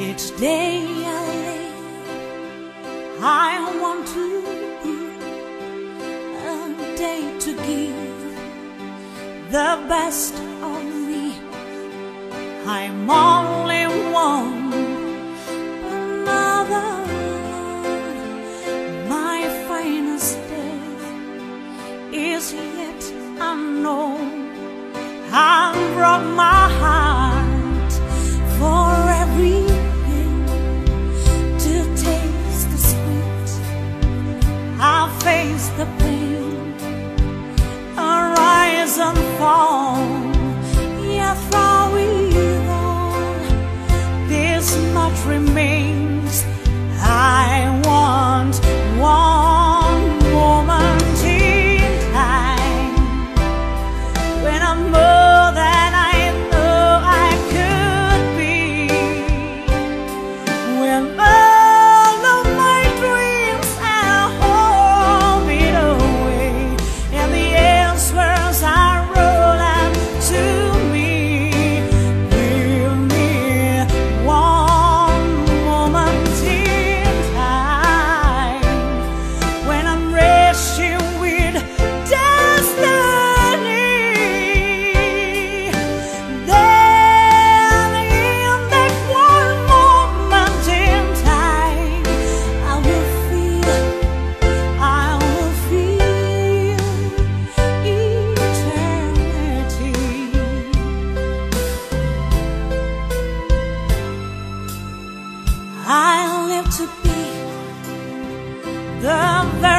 Each day I lay, I want to give, a day to give the best of me. I'm only one.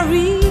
worry.